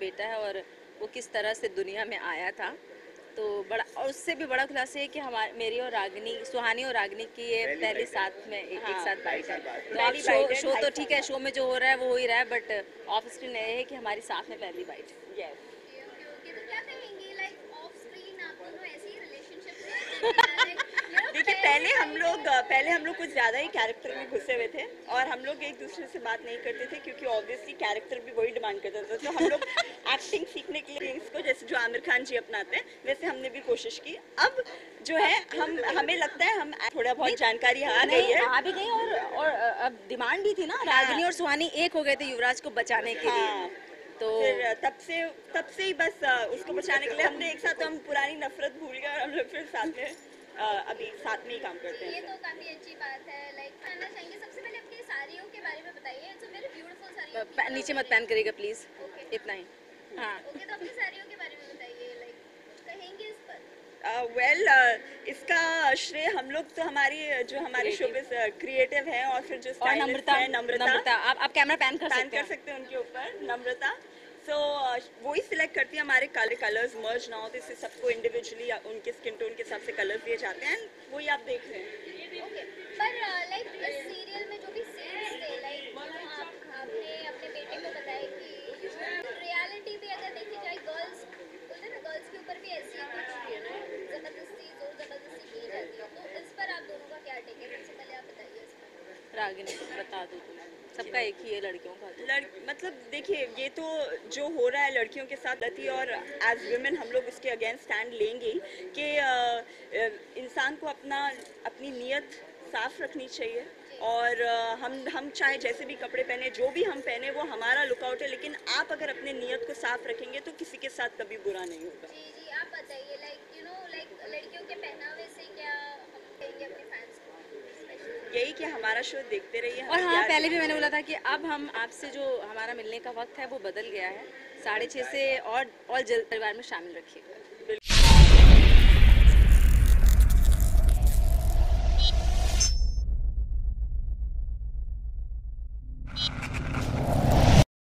बेटा है और वो किस तरह से दुनिया में आया था। तो बड़ा और उससे भी बड़ा खुलासा है कि हमारे मेरी और रागनी सुहानी और रागनी की ये पहली साथ में एक, हाँ, एक साथ बाइट है तो आप शो शो तो ठीक है शो में जो हो रहा है वो हो ही रहा है बट ऑफ़ स्क्रीन ये है कि हमारी साथ में पहली बाइट है Yes. ओके ओके तो क्या कहेंगी लाइक ऑफ़ स्क्रीन आप दोनों ऐसे ही रिलेशनशिप देखिए पहले हम लोग पहले हम लोग कुछ ज़्यादा ही कैरेक्टर में घुसे हुए थे और हम लोग एक दूसरे से बात नहीं करते थे क्योंकि ऑब्वियसली कैरेक्टर भी वही डिमांड करता था। तो हम लोग एक्टिंग सीखने के लिए इसको जैसे जो आमिर खान जी अपनाते हैं वैसे हमने भी कोशिश की। अब जो है हम हमें लगता है हम थोड़ा बहुत जानकारी आ गई है। आ भी गई और और अब डिमांड भी थी ना। रागनी और सुहानी एक हो गए थे युवराज को बचाने के लिए। हाँ। तो फिर तब से तब से ही बस उसको बचाने के लिए हमने एक साथ हम पुरानी नफरत भूल गए और हम लोग फिर साथ में अभी साथ में ही काम करते ये हैं तो काफ़ी अच्छी बात है लाइक जानना चाहेंगे। सबसे पहले अपनी साड़ियों के बारे में बताइए। इट्स वेरी ब्यूटीफुल साड़ी नीचे मत पैन करिएगा प्लीज़ ओके इतना ही। हाँ। ओके तो अपनी साड़ियों के बारे में बताइए लाइक कहेंगे इस पर। वेल इसका श्रेय हम लोग तो हमारी जो हमारे शोबिस क्रिएटिव हैं और फिर जो नम्रता हैं नम्रता। नम्रता। आप आप कैमरा पैन कर पैन सकते कर सकते हैं उनके ऊपर। नम्रता। सो वो ही सिलेक्ट करती है, हमारे काले कलर्स मर्ज ना होते तो इससे सबको इंडिविजुअली उनके स्किन टोन के हिसाब से कलर्स दिए जाते हैं, वही आप देख रहे हैं। पर लाइक इस सीरियल में जो भी सीन्स थे लाइक आप आपने अपने बेटे को बताया कि रियलिटी भी अगर देखी जाए गर्ल्स बोलते हैं ना गर्ल्स के ऊपर भी ऐसी कुछ ज़बरदस्ती ज़ोर ज़बरदस्ती की जाती है तो इस पर आप दोनों का क्या टेक है सबसे पहले आप बताइए इस पर रागिनी बता दो तुम। सबका एक ही है लड़कियों का तो। लड़ मतलब देखिए ये तो जो हो रहा है लड़कियों के साथ गलती और एज वुमेन हम लोग उसके अगेंस्ट स्टैंड लेंगे ही कि इंसान को अपना अपनी नीयत साफ़ रखनी चाहिए और हम हम चाहे जैसे भी कपड़े पहने जो भी हम पहने वो हमारा लुकआउट है लेकिन आप अगर अपने नीयत को साफ़ रखेंगे तो किसी के साथ कभी बुरा नहीं होगा। जी जी आप बताइए लाइक लड़कियों के पहनावे से क्या हम कहेंगे अपने फैंस को स्पेशली यही कि हमारा शो देखते रहिए और हाँ पहले भी मैंने बोला था कि अब हम आपसे जो हमारा मिलने का वक्त है वो बदल गया है। साढ़े छः से और और जल्द परिवार में शामिल रखिएगा।